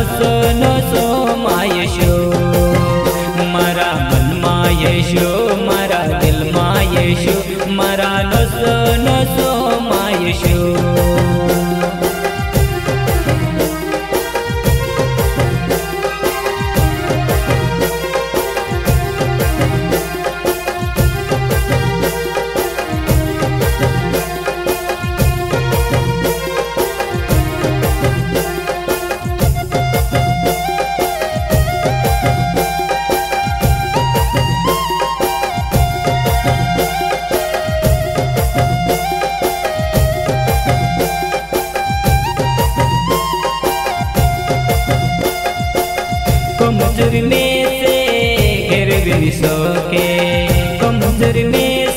નસો નસો my show મારા મનમાં યશો મારા દિલમાં યશો कमज़ोर में से घेर बिन सो के कमज़ोर में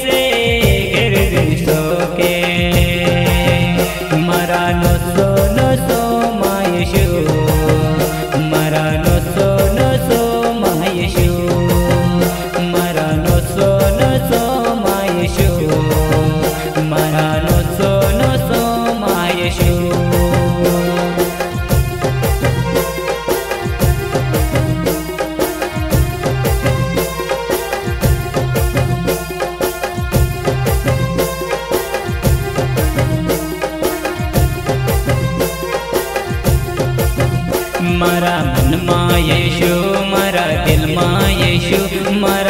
you my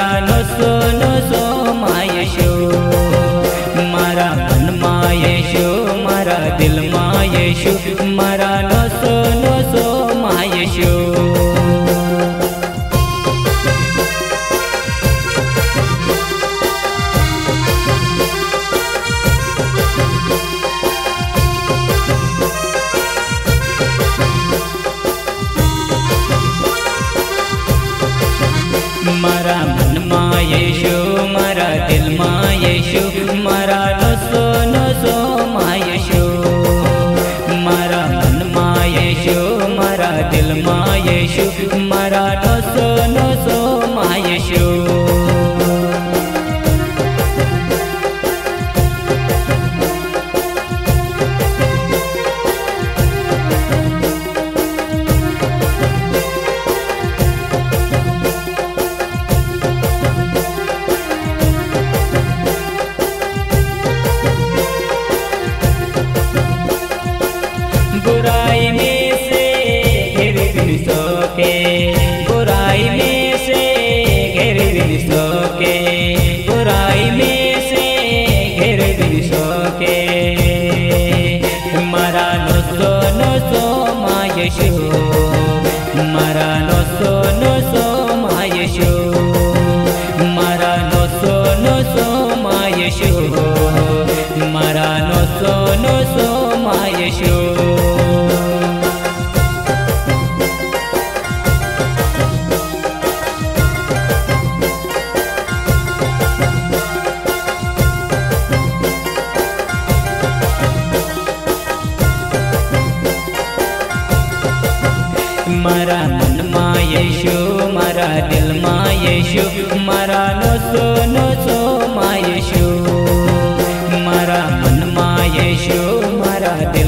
मरा मन मा यशो मरा दिल मा यशो मरा नो सोनो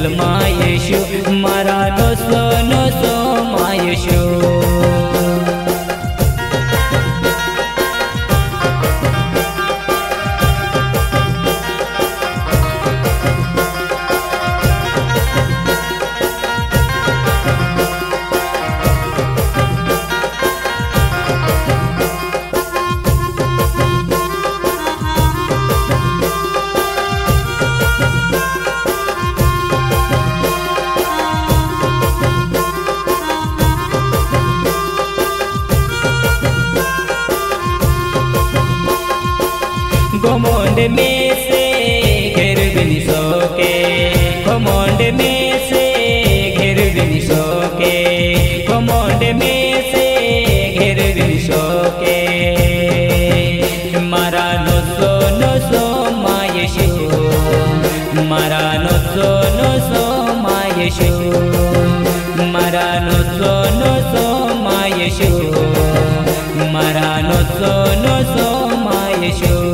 Alma. में से घेर बिनी सोके, घमंड में से घेर बिनी सोके, घमंड में से घेर बिनी सोके। मारा नो नो सो मायशो, मारा नो सो नो सो मायशो।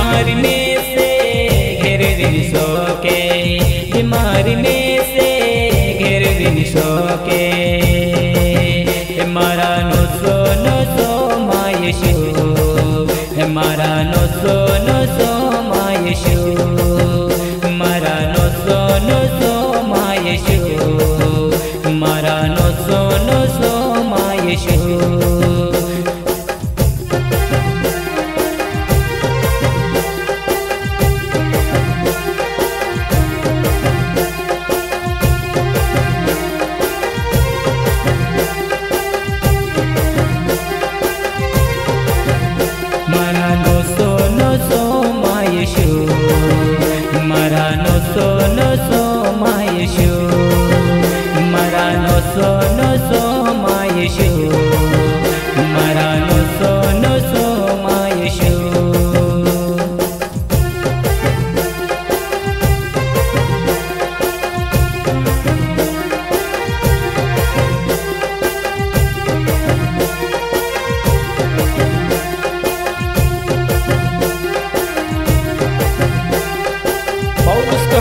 बीमार में से घेर दिन सो के बीमार में से घेर दिन सो के मारा नो सो नो सो मायशो मारा नो सो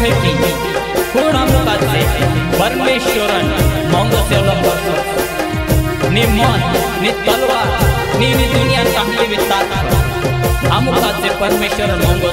ಕಮಿಟಿ ಪೂರ್ಣಾಮೃತಾಚೆ ಪರಮೇಶ್ವರನ್ ಮೌಂಗ ಸೇವಕ ನೀ ಮನ್ ನೀ ತಲ್ವಾರ್ ನೀ ದುನಿಯಾ ಕಾಂತಿ ವಿತ್ತಾರ ಅಮುಖಾಚೆ ಪರಮೇಶ್ವರನ್ ಮೌಂಗ